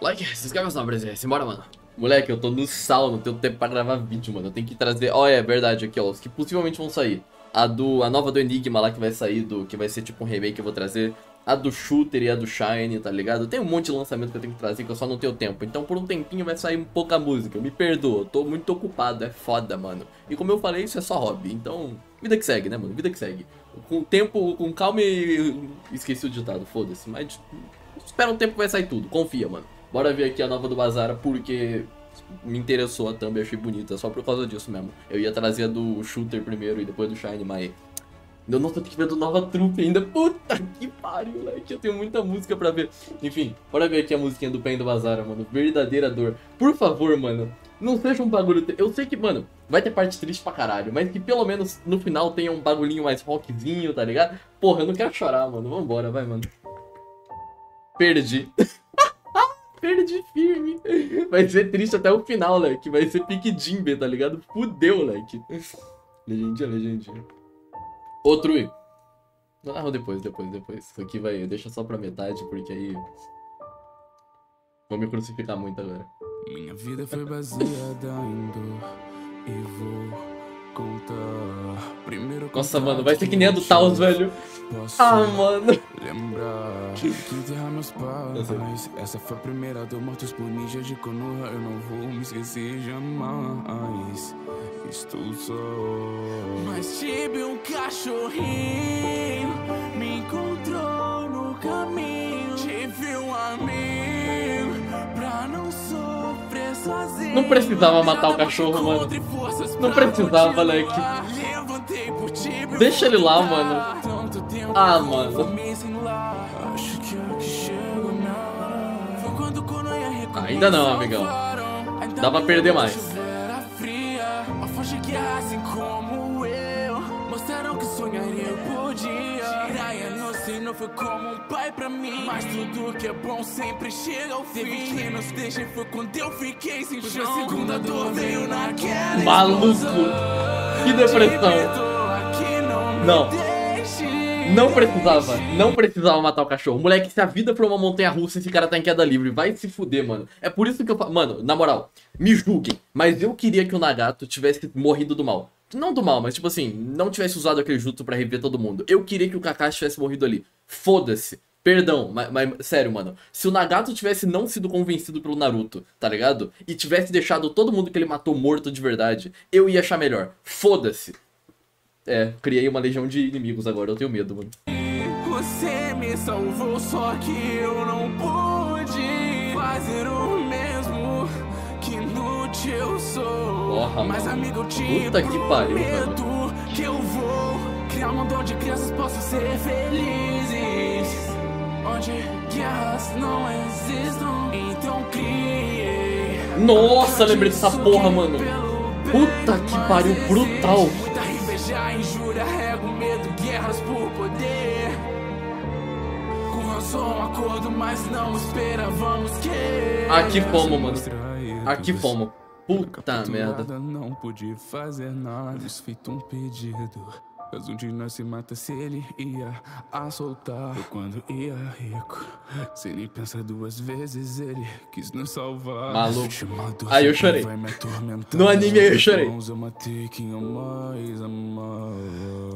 Like, se inscreve na presença. Simbora, mano. Moleque, eu tô no sal, não tenho tempo pra gravar vídeo, mano. Eu tenho que trazer. Ó, oh, é verdade aqui, ó. Os que possivelmente vão sair. A do. A nova do Enigma lá que vai sair, do. Que vai ser tipo um remake que eu vou trazer. A do Shooter e a do Shine, tá ligado? Tem um monte de lançamento que eu tenho que trazer que eu só não tenho tempo. Então por um tempinho vai sair pouca música. Me perdoa, tô muito ocupado, é foda, mano. E como eu falei, isso é só hobby. Então, vida que segue, né, mano? Vida que segue. Com tempo, com calma e. Esqueci o ditado, foda-se. Mas espera um tempo que vai sair tudo, confia, mano. Bora ver aqui a nova do Bazara, porque me interessou a thumb, achei bonita, só por causa disso mesmo. Eu ia trazer a do Shooter primeiro e depois do Shine, mas... Eu não tô vendo nova trupe ainda. Puta que pariu, moleque. Eu tenho muita música pra ver. Enfim, bora ver aqui a musiquinha do Pen do Bazara, mano. Verdadeira dor. Por favor, mano. Não seja um bagulho... Eu sei que, mano, vai ter parte triste pra caralho. Mas que pelo menos no final tenha um bagulhinho mais rockzinho, tá ligado? Porra, eu não quero chorar, mano. Vambora, vai, mano. Perdi. Perdi firme. Vai ser triste até o final, leque. Vai ser pique Jimbe, tá ligado? Fudeu, leque. Legendinha, legendinha. Outro. Ah, depois, depois, depois. Isso aqui vai. Deixa só pra metade, porque aí. Vou me crucificar muito agora. Minha vida foi baseada em dor e vou nossa, mano, vai ser que nem a do Taos, velho. Ah, mano. Lembrar que enterrar meus pais. Essa foi a primeira do Mortos por Ninja de Konoha. Eu não vou me esquecer jamais. Estou só. Mas tive um cachorrinho. Me encontrou no caminho. Tive um amigo pra não sofrer sozinho. Não precisava matar o cachorro, mano. Não precisava, leque. Deixa ele lá, mano. Ah, mano. Ainda não, amigão. Dá pra perder mais. assim como eu. Mostraram que sonharia eu podia. Jiraiya no sino foi como um pai pra mim. Mas tudo que é bom sempre chega ao fim. Teve que nos deixa foi quando eu fiquei sem chão A segunda dor veio naquela Maluco. Que depressão. Não não precisava, não precisava matar o cachorro. Moleque, se a vida for uma montanha russa, esse cara tá em queda livre. Vai se fuder, mano. É por isso que eu falo. Mano, na moral, me julguem. Mas eu queria que o Nagato tivesse morrido do mal. Não do mal, mas tipo assim, não tivesse usado aquele jutsu pra rever todo mundo. Eu queria que o Kakashi tivesse morrido ali. Foda-se. Perdão, mas, mas, sério, mano. Se o Nagato tivesse não sido convencido pelo Naruto, tá ligado? E tivesse deixado todo mundo que ele matou morto de verdade, eu ia achar melhor. Foda-se. É, criei uma legião de inimigos agora, eu tenho medo, mano. Você me salvou, só que eu não pude fazer o mesmo que inútil eu sou. Porra, Mas amigo, eu te Puta que pariu, mano. que eu vou criar um mundo onde crianças possam ser felizes. Onde guerras não existam, então criei. Nossa, lembrei dessa porra, mano. Puta que pariu, brutal a injúria, rego, medo, guerras por poder. Com razão, acordo, mas não esperávamos que. Aqui fomos, mano. Aqui fomos. Puta merda. Não pude fazer nada, feito um pedido. Mas um de nós se mata se ele ia a soltar. Eu quando ia rico, se nem pensa duas vezes, ele quis nos salvar. Maluco. Aí eu chorei. No anime aí eu chorei.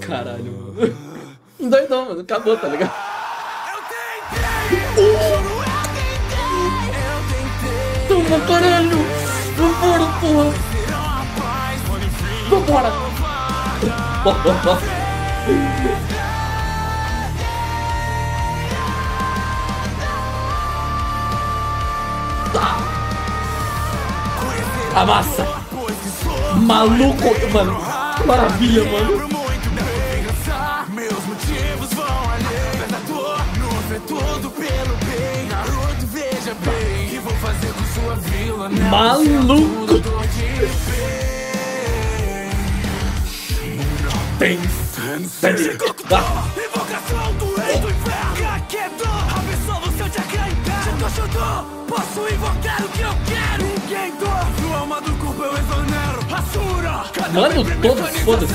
Caralho. Doidão, mano. Acabou, tá ligado? Eu tentei, Toma, caralho! Vambora, porra! Vambora! Tá. Amassa! Maluco, mano! Que maravilha, mano! Meus Tem sede. Invocação do rei do inferno. Kaketo, absolvo seu chakra interno. Shotoshoto, posso invocar o que eu quero. Ninguém dor, no alma do corpo eu exonero. Asura, Mano, todos, foda-se.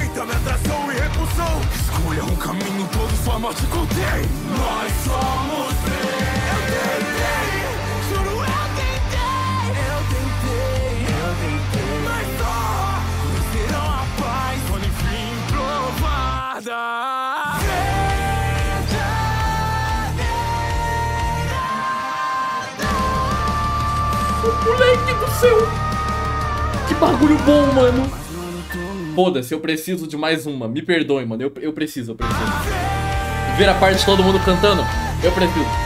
Sinta minha atração e repulsão. Escolha um caminho, todos sua morte contém. Nós somos três. Do céu! Que bagulho bom, mano! Foda-se, eu preciso de mais uma. Me perdoe, mano. Eu, eu preciso, eu preciso. Ver a parte de todo mundo cantando? Eu preciso.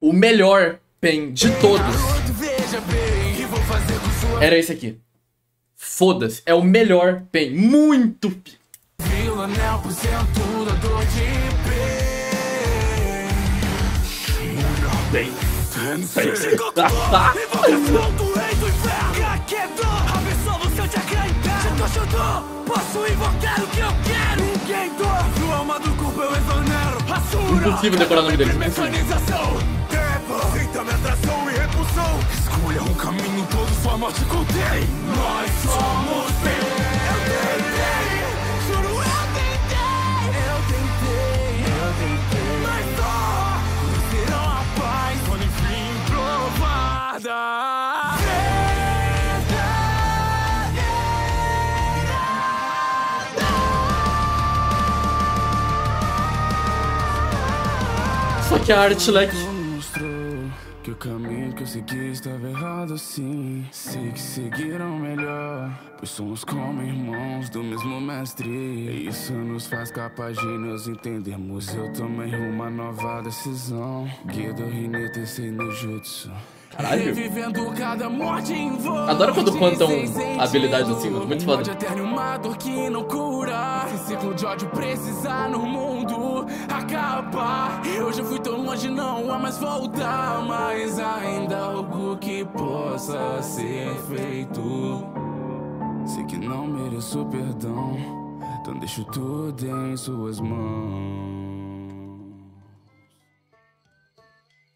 O melhor pen de todos era esse aqui. Foda-se, é o melhor pen. Muito. posso invocar o que eu quero Ninguém dor, sua alma do corpo eu exonero Impossível decorar o nome repulsão. Escolha um caminho, todo sua morte contém Nós somos Eu que a arte, leque. que o caminho que eu segui estava errado sim. Sei que seguiram melhor, pois somos como irmãos do mesmo mestre. Isso nos faz capaz de nos entendermos. Eu tomei uma nova decisão. Guido Rinete sem no jutsu. Caralho. Adoro quando contam Sem sentido. habilidades assim, mano. Muito foda. Um ciclo de ódio precisa no mundo acabar. Eu já fui tão longe, não há mais volta. Mas ainda algo que possa ser feito. Sei que não mereço perdão. Então deixo tudo em suas mãos.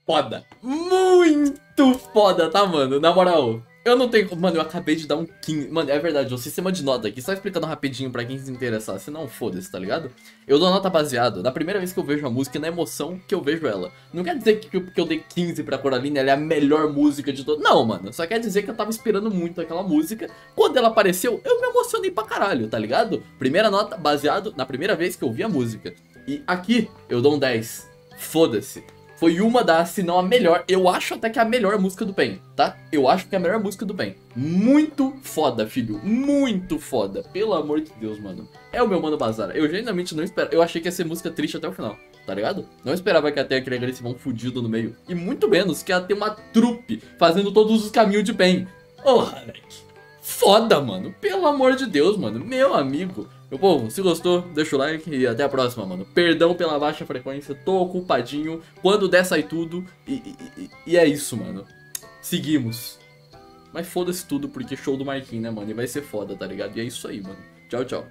Foda. Muito foda, tá, mano? Na moral. Eu não tenho. Mano, eu acabei de dar um 15. Mano, é verdade, o sistema de nota aqui, só explicando rapidinho pra quem se interessar. Se não, foda-se, tá ligado? Eu dou nota baseado na primeira vez que eu vejo a música e na emoção que eu vejo ela. Não quer dizer que, que eu dei 15 pra Coraline, ela é a melhor música de todo. Não, mano. Só quer dizer que eu tava esperando muito aquela música. Quando ela apareceu, eu me emocionei pra caralho, tá ligado? Primeira nota baseado na primeira vez que eu vi a música. E aqui eu dou um 10. Foda-se. Foi uma das, se não a melhor. Eu acho até que é a melhor música do Pen, tá? Eu acho que é a melhor música do Pen. Muito foda, filho. Muito foda. Pelo amor de Deus, mano. É o meu mano Bazar. Eu genuinamente não esperava. Eu achei que ia ser música triste até o final, tá ligado? Não esperava que ia ter aquele agressivão fudido no meio. E muito menos que ia ter uma trupe fazendo todos os caminhos de Pen. Porra, velho. Foda, mano. Pelo amor de Deus, mano. Meu amigo. Meu povo, se gostou, deixa o like e até a próxima, mano. Perdão pela baixa frequência, tô ocupadinho. Quando der, sai tudo. E, e- e- é isso, mano. Seguimos. Mas foda-se tudo, porque show do Marquinhos, né, mano? E vai ser foda, tá ligado? E é isso aí, mano. Tchau, tchau.